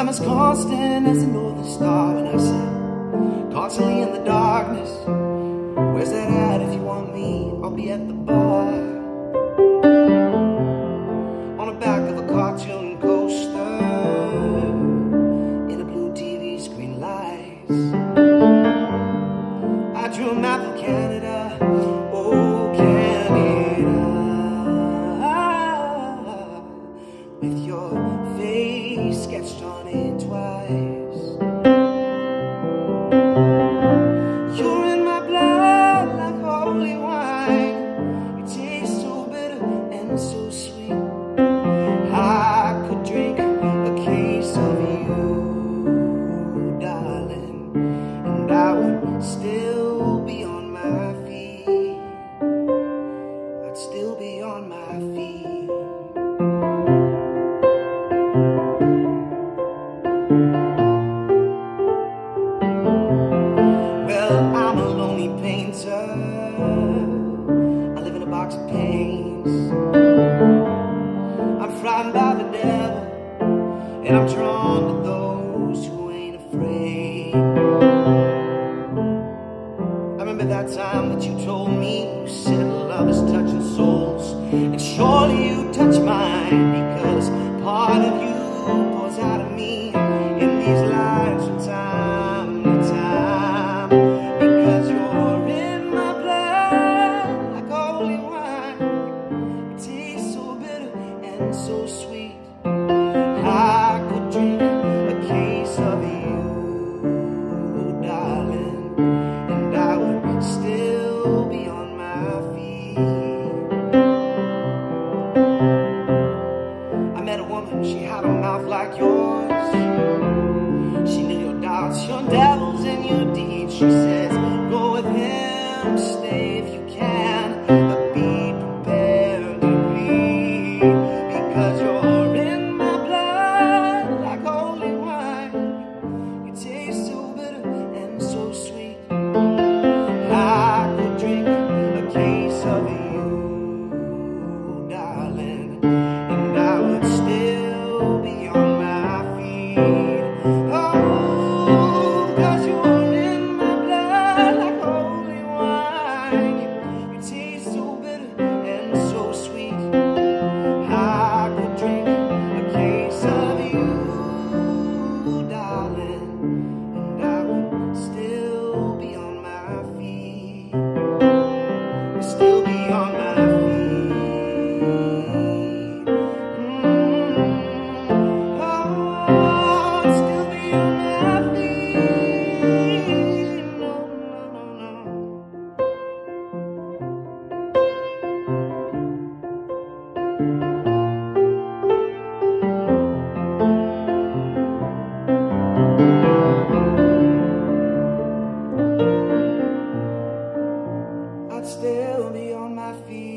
I'm as constant as the northern star And I said, constantly in the darkness. Where's that at? If you want me, I'll be at the bar. On the back of a cartoon coaster In a blue TV screen lights. I drew a map of Canada. Oh, With your face sketched on it twice You're in my blood like holy wine. You taste so bitter and so sweet. I could drink a case of you, darling, and I would still and I'm drawn to those who ain't afraid. I remember that time that you told me you said love is touching souls, and surely you touch mine because part of you pours out of me in these lines from time to time. Because you're in my blood like holy wine, it tastes so bitter and so sweet. Case still be on my feet.